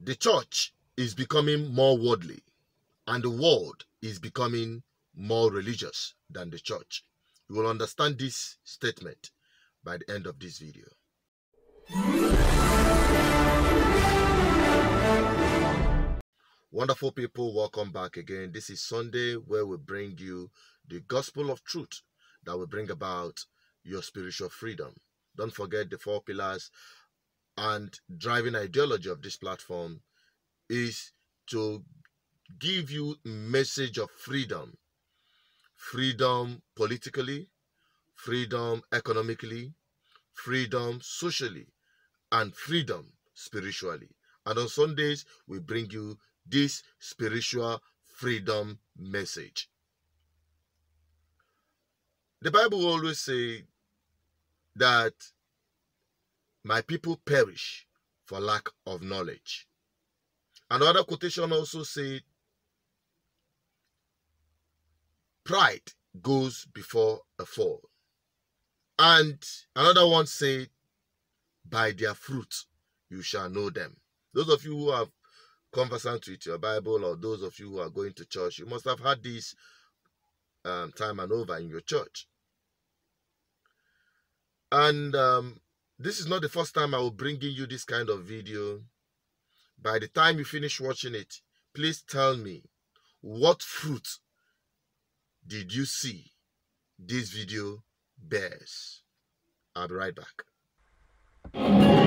the church is becoming more worldly and the world is becoming more religious than the church. You will understand this statement by the end of this video. Wonderful people, welcome back again. This is Sunday where we bring you the gospel of truth that will bring about your spiritual freedom. Don't forget the four pillars and driving ideology of this platform is to give you message of freedom. Freedom politically, freedom economically, freedom socially, and freedom spiritually. And on Sundays, we bring you this spiritual freedom message. The Bible always say that my people perish for lack of knowledge. Another quotation also said, pride goes before a fall. And another one said, by their fruit you shall know them. Those of you who have conversant with your Bible or those of you who are going to church, you must have had this um, time and over in your church. And um, this is not the first time I will bring in you this kind of video. By the time you finish watching it, please tell me what fruit did you see this video bears. I'll be right back.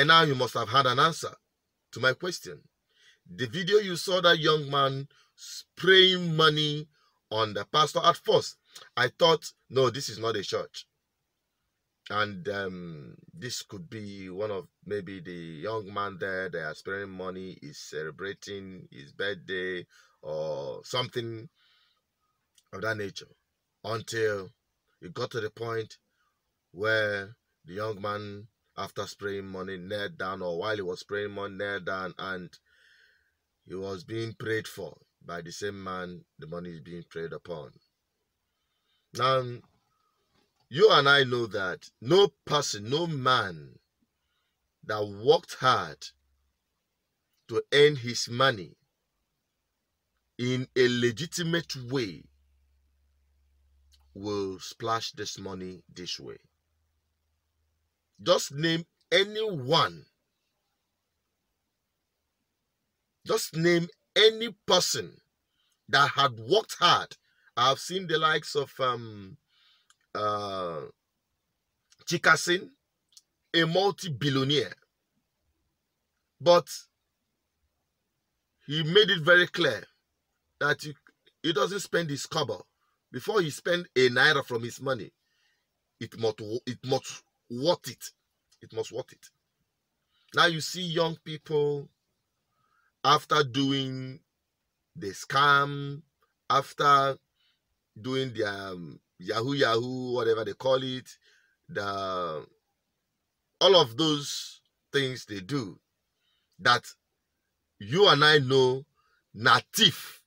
By now you must have had an answer to my question. The video you saw that young man spraying money on the pastor at first, I thought, no, this is not a church. And um, this could be one of maybe the young man there, they are spraying money, is celebrating his birthday or something of that nature. Until it got to the point where the young man, after spraying money, knelt down, or while he was spraying money, knelt down, and he was being prayed for by the same man the money is being prayed upon. Now, you and I know that no person, no man that worked hard to earn his money in a legitimate way will splash this money this way. Just name anyone. Just name any person that had worked hard. I've seen the likes of um uh Chikasin, a multi-billionaire. But he made it very clear that he, he doesn't spend his kobo before he spend a naira from his money. It must it must worth it. It must worth it. Now you see young people after doing the scam, after doing the um, Yahoo Yahoo, whatever they call it, the all of those things they do that you and I know native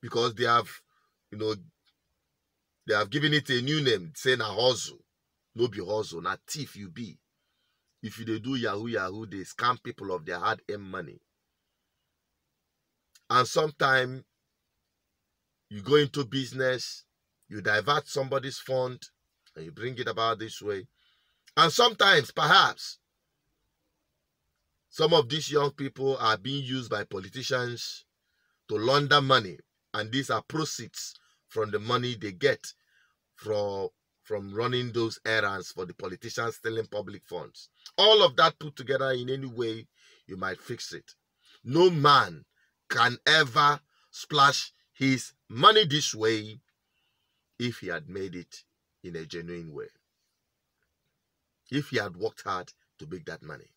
because they have, you know, they have given it a new name, saying a no be hustle na thief you be. If you dey do yahoo yahoo dey scam people of their hard earned money. And sometimes you go into business you divert somebody's fund and you bring it about this way. And sometimes perhaps some of these young people are being used by politicians to launder money. And these are proceeds from the money they get from from running those errands for the politicians stealing public funds. All of that put together in any way, you might fix it. No man can ever splash his money this way if he had made it in a genuine way. If he had worked hard to make that money.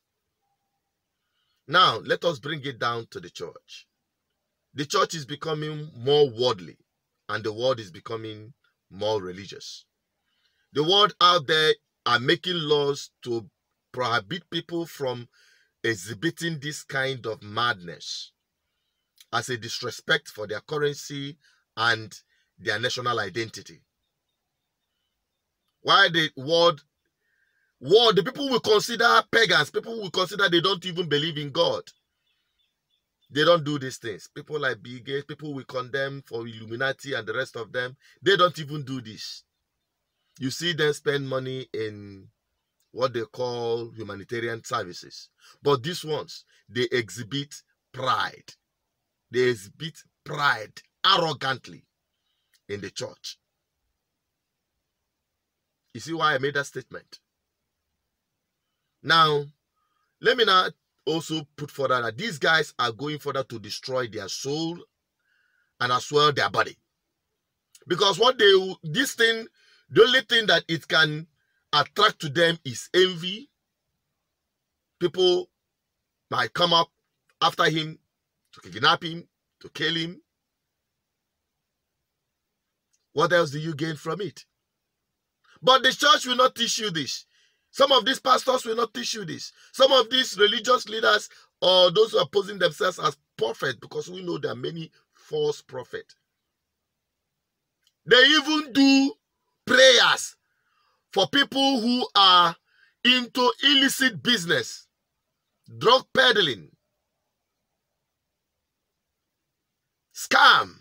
Now, let us bring it down to the church. The church is becoming more worldly, and the world is becoming more religious. The world out there are making laws to prohibit people from exhibiting this kind of madness as a disrespect for their currency and their national identity. Why the world, world, the people will consider pagans, people will consider they don't even believe in God. They don't do these things. People like Bill Gates, people we condemn for Illuminati and the rest of them, they don't even do this. You see them spend money in what they call humanitarian services. But these ones, they exhibit pride. They exhibit pride arrogantly in the church. You see why I made that statement? Now, let me now also put further that these guys are going further to destroy their soul and as well their body. Because what they this thing, the only thing that it can attract to them is envy. People might come up after him to kidnap him, to kill him. What else do you gain from it? But the church will not teach you this. Some of these pastors will not teach you this. Some of these religious leaders or those who are posing themselves as prophets, because we know there are many false prophets. They even do for people who are into illicit business, drug peddling, scam.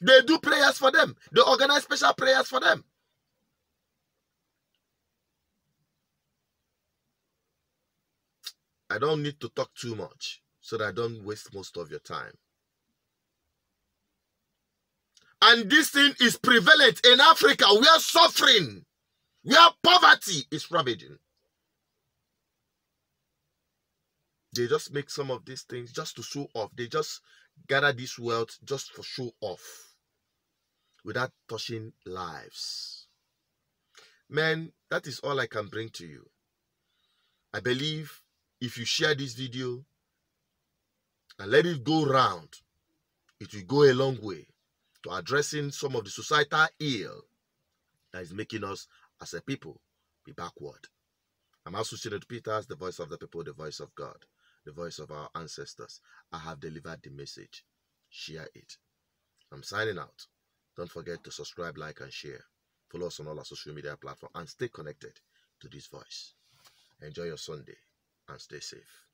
They do prayers for them. They organize special prayers for them. I don't need to talk too much so that I don't waste most of your time. And this thing is prevalent in Africa. We are suffering where poverty is ravaging. They just make some of these things just to show off. They just gather this wealth just for show off without touching lives. Man, that is all I can bring to you. I believe if you share this video and let it go round, it will go a long way to addressing some of the societal ill that is making us as a people be backward. I'm associated Peters, the voice of the people, the voice of God, the voice of our ancestors. I have delivered the message. Share it. I'm signing out. Don't forget to subscribe, like, and share. Follow us on all our social media platforms and stay connected to this voice. Enjoy your Sunday and stay safe.